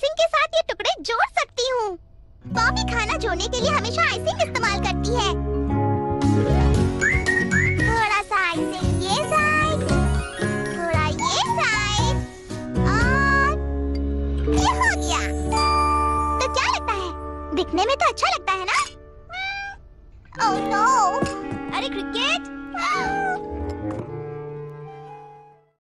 Icing के साथ ये टुकड़े जोड़ सकती हूँ। पॉपी खाना जोड़ने के लिए हमेशा आइसिंग इस्तेमाल करती है। थोड़ा सा आइसिंग ये साइड थोड़ा ये साइड और ये हो गया। तो क्या लगता है? दिखने में तो अच्छा लगता है ना? Hmm, oh oh no